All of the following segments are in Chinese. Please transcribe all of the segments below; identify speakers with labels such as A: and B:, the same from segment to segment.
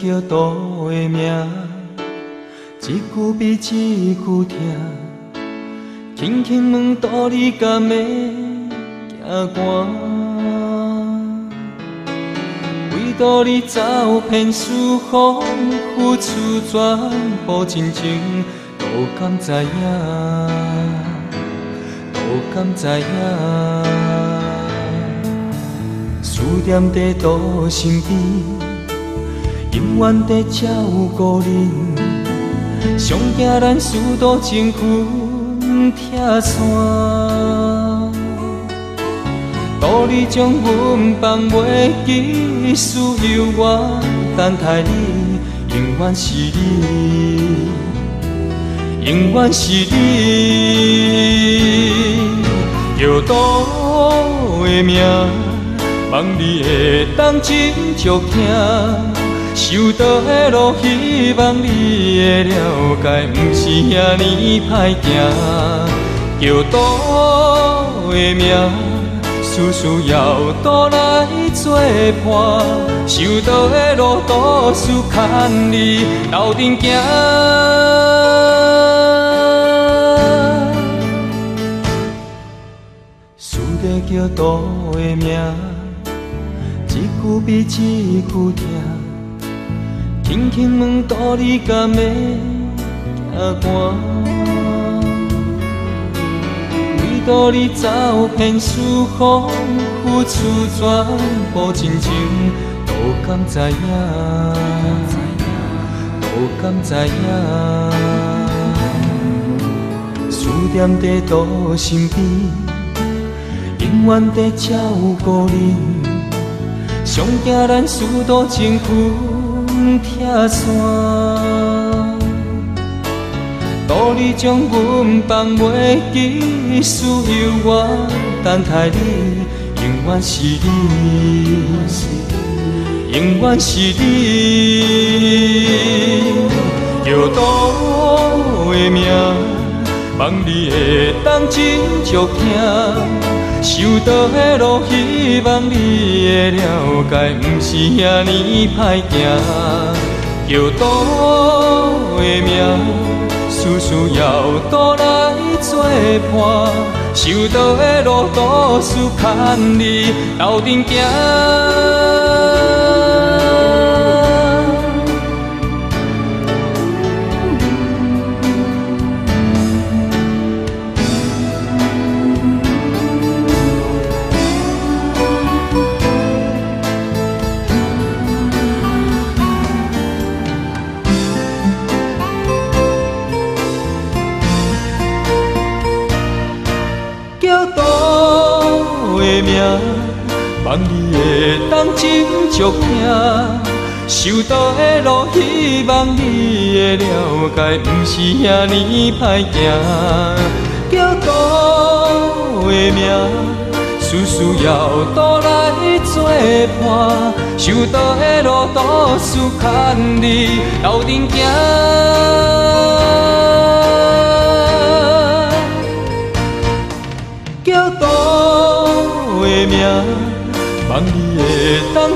A: 叫渡的名，一句比一句疼。轻轻问渡你敢会行寒？为渡你走遍四方，付出全部真情，都敢知影，都敢知影。思念在渡身边，永远在照顾恁。上惊咱殊途情分拆散，渡你将阮放袂记，事犹原等待你，永远是你，永远是你，叫渡的命。望你会当真足疼，受到的路，希望你会了解，不是遐尼歹行。叫渡的名，事事要渡来作伴，受到的路，多是牵你斗阵行。思念叫渡的名。一句比一句疼，轻轻问渡你敢会行寒？为渡你走遍四方，付出全部真情，都敢知影，都敢知影。思念在渡身边，永远在照顾恁。上惊咱殊途情分拆散，道理将阮放袂记，事犹原等待你，永远是你，永远是你，叫渡的名，望你会当真足疼。受到的路，希望你会了解，不是遐尼歹行。叫渡的名，事事要渡来作伴。受到的路，都是牵你斗阵行。望你会当真足疼，受到的路，希望你会了解，不是遐尼歹行。叫渡的名，事事要渡来作伴，修到的路，都是牵你斗阵行。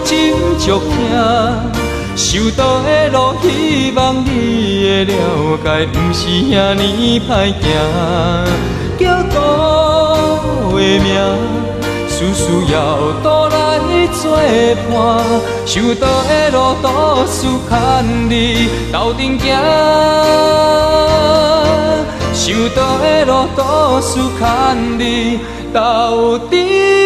A: 会当真足疼，受到的路，希望你会了解，不是遐尼歹行。叫渡的名，事事要渡来作伴，受到的路，都是牵你斗阵行。受到的路，都是牵你斗阵。